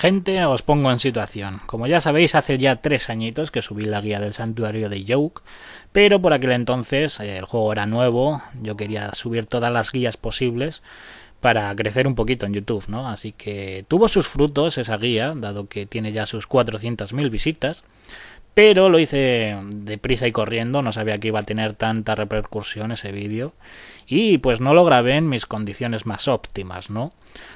Gente, os pongo en situación. Como ya sabéis, hace ya tres añitos que subí la guía del santuario de Yoke, pero por aquel entonces eh, el juego era nuevo, yo quería subir todas las guías posibles para crecer un poquito en YouTube, ¿no? Así que tuvo sus frutos esa guía, dado que tiene ya sus 400.000 visitas, pero lo hice deprisa y corriendo, no sabía que iba a tener tanta repercusión ese vídeo y pues no lo grabé en mis condiciones más óptimas, ¿no?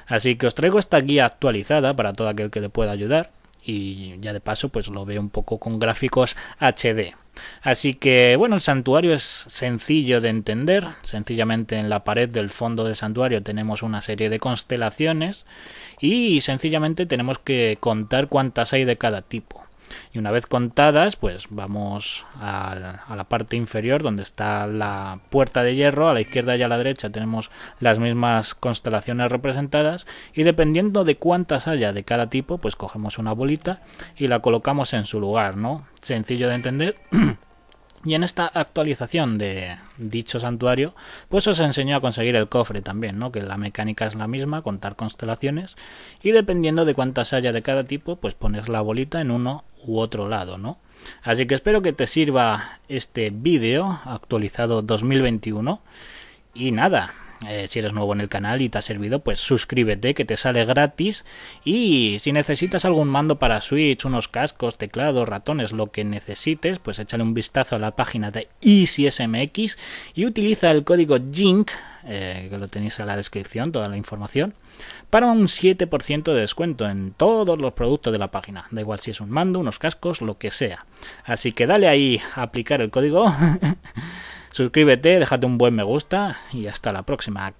Así que os traigo esta guía actualizada para todo aquel que le pueda ayudar y ya de paso pues lo veo un poco con gráficos HD. Así que bueno, el santuario es sencillo de entender, sencillamente en la pared del fondo del santuario tenemos una serie de constelaciones y sencillamente tenemos que contar cuántas hay de cada tipo. Y una vez contadas, pues vamos a, la parte inferior donde está la puerta de hierro. A la izquierda y a la derecha tenemos las mismas constelaciones representadas. Y dependiendo de cuántas haya de cada tipo, pues cogemos una bolita y la colocamos en su lugar, ¿no? Sencillo de entender. Y en esta actualización de dicho santuario, pues os enseño a conseguir el cofre también, ¿no? Que la mecánica es la misma, contar constelaciones, y dependiendo de cuántas haya de cada tipo, pues pones la bolita en uno u otro lado, ¿no? Así que espero que te sirva este vídeo actualizado 2021. Y nada, eh, si eres nuevo en el canal y te ha servido, pues suscríbete que te sale gratis. Y si necesitas algún mando para Switch, unos cascos, teclados, ratones, lo que necesites, pues échale un vistazo a la página de EasySMX y utiliza el código JINK, eh, que lo tenéis en la descripción, toda la información, para un 7% de descuento en todos los productos de la página. Da igual si es un mando, unos cascos, lo que sea. Así que dale ahí a aplicar el código. Suscríbete, déjate un buen me gusta y hasta la próxima.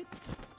hip.